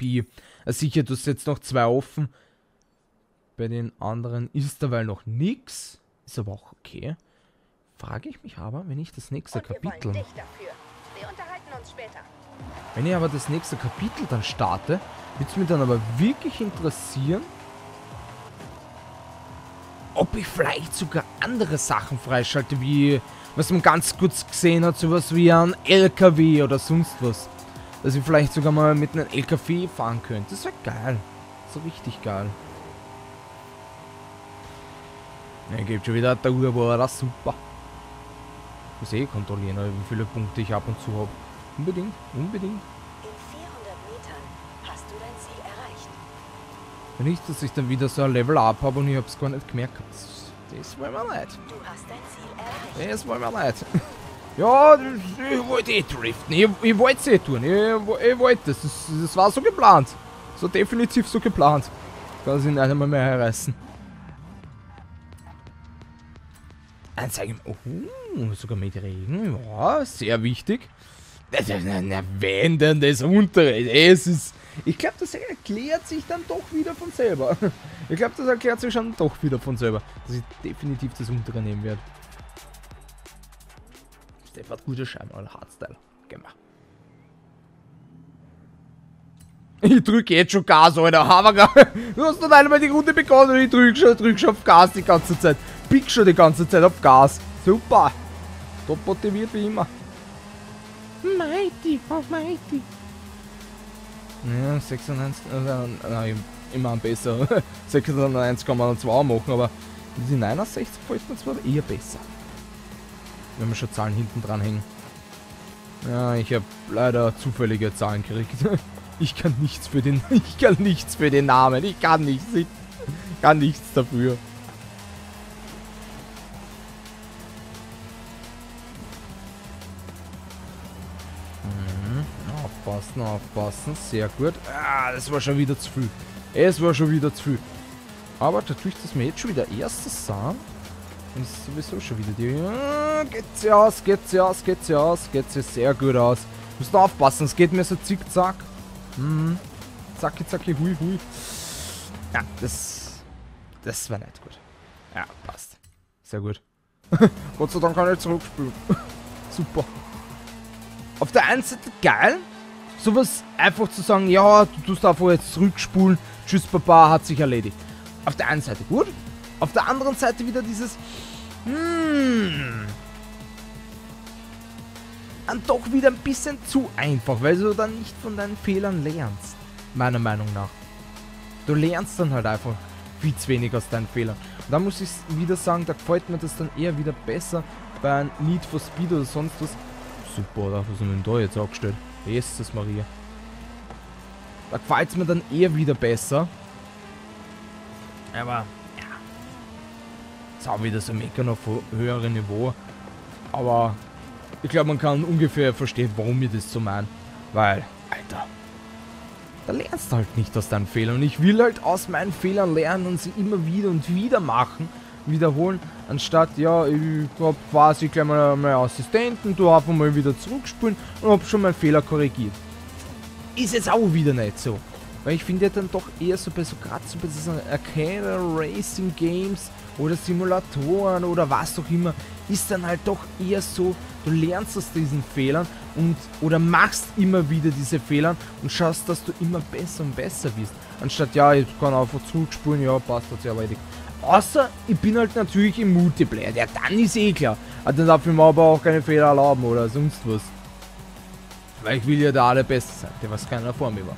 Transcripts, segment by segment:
XP. Also sicher, du hast jetzt noch zwei offen. Bei den anderen ist dabei noch nichts. Ist aber auch okay. Frage ich mich aber, wenn ich das nächste Kapitel... Wenn ich aber das nächste Kapitel dann starte, würde es mich dann aber wirklich interessieren, ob ich vielleicht sogar andere Sachen freischalte, wie was man ganz kurz gesehen hat, sowas wie ein LKW oder sonst was. Dass ich vielleicht sogar mal mit einem LKW fahren könnte. Das wäre geil. So richtig geil. Ja, gibt schon wieder der Uhr, das super. Ich muss eh kontrollieren, wie viele Punkte ich ab und zu habe. Unbedingt, unbedingt. In 400 Metern hast du dein Ziel erreicht. Nicht, dass ich dann wieder so ein Level up habe und ich habe es gar nicht gemerkt. Das wollen wir nicht. Du hast dein Ziel erreicht. Das wollen wir nicht. Ja, ich wollte eh driften. Ich, ich wollte es eh tun. Ich, ich wollte das. das. Das war so geplant. So definitiv so geplant. Kann ich nicht einmal mehr herreißen. Anzeige. Oh, sogar mit Regen. Ja, sehr wichtig. Na, wenn denn das untere? Es ist. Ich glaube, das erklärt sich dann doch wieder von selber. Ich glaube, das erklärt sich schon doch wieder von selber, dass ich definitiv das untere nehmen werde. Hat gute Scheiben, oder Hardstyle. Wir. Ich drücke jetzt schon Gas, Alter. Hammer. Du hast noch einmal die Runde begonnen und ich drücke schon, drück schon auf Gas die ganze Zeit. Pick schon die ganze Zeit auf Gas. Super. Top motiviert wie immer. Mighty, oh Mighty. Ja, 96, also, nein, immer besser. 96 kann man zwar machen, aber diese 69 gefällt mir zwar eher besser. Wenn wir schon Zahlen hinten dran hängen. Ja, ich habe leider zufällige Zahlen gekriegt. Ich kann nichts für den, ich kann nichts für den Namen. Ich kann nichts, ich kann nichts dafür. Aufpassen, aufpassen. Sehr gut. Ah, das war schon wieder zu viel. Es war schon wieder zu viel. Aber dadurch, dass wir jetzt schon wieder erstes sahen, ist sowieso schon wieder die... Ah, geht sie aus, geht sie aus, geht sie aus, geht sie sehr gut aus. Müssen aufpassen, es geht mir so zickzack. Hm. Zacki, zacki, hui, hui. Ja, das... Das war nicht gut. Ja, passt. Sehr gut. Gott sei Dank kann ich zurückspielen. Super. Auf der einen Seite geil, sowas einfach zu sagen, ja, du tust einfach jetzt zurückspulen, tschüss Papa, hat sich erledigt. Auf der einen Seite gut, auf der anderen Seite wieder dieses, hmm, dann doch wieder ein bisschen zu einfach, weil du dann nicht von deinen Fehlern lernst, meiner Meinung nach. Du lernst dann halt einfach viel zu wenig aus deinen Fehlern. Und da muss ich wieder sagen, da gefällt mir das dann eher wieder besser bei einem Need for Speed oder sonst was. Super, oder? Was wir denn da jetzt aufgestellt? Jesus Maria. Da gefällt es mir dann eher wieder besser. Aber. Ist auch wieder so meckern auf höherem Niveau. Aber ich glaube, man kann ungefähr verstehen, warum ich das so meine. Weil, Alter, da lernst du halt nicht aus deinen Fehlern. Und ich will halt aus meinen Fehlern lernen und sie immer wieder und wieder machen, wiederholen, anstatt, ja, ich hab quasi gleich mal meinen Assistenten, du einfach mal wieder zurückspulen und hab schon meinen Fehler korrigiert. Ist jetzt auch wieder nicht so. Weil ich finde ja dann doch eher so bei so gerade so bei diesen Arcade Racing Games oder Simulatoren oder was auch immer, ist dann halt doch eher so, du lernst aus diesen Fehlern und oder machst immer wieder diese Fehler und schaust, dass du immer besser und besser bist. Anstatt, ja, ich kann einfach zurückspulen, ja, passt, hat sich erledigt. Außer, ich bin halt natürlich im Multiplayer. Ja, dann ist eh klar. Ah, dann darf ich mir aber auch keine Fehler erlauben oder sonst was. Weil ich will ja der allerbeste sein, der was keiner vor mir war.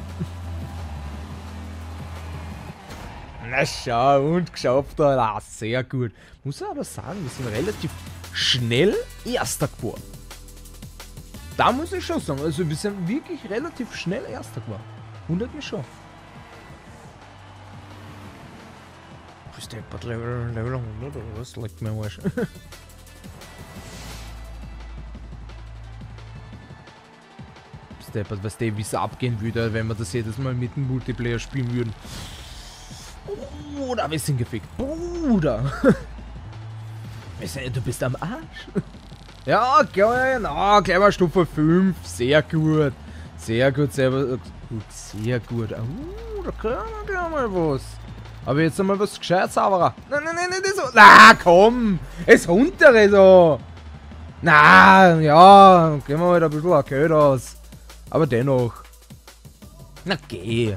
Na schau, und geschafft, ah, sehr gut. Muss aber sagen, wir sind relativ schnell Erster geworden. Da muss ich schon sagen, also wir sind wirklich relativ schnell Erster geworden. Wundert mich schon. Steppert Level, Level 100 oder was? Leckt mir Arsch. Weißt du, wie es abgehen würde, wenn wir das jedes Mal mit dem Multiplayer spielen würden. Bruder, wir sind gefickt. Bruder. Du bist am Arsch. Ja, genau, gleich mal Stufe 5. Sehr gut. Sehr gut, sehr, gut, sehr gut. Uh, da können wir gleich mal was. Aber jetzt einmal was gescheit sauberer. Nein, nein, nein, nicht so. Na, komm. Es runter so. Na, ja, gehen wir halt ein bisschen Geld aus. Aber dennoch. Na, geh.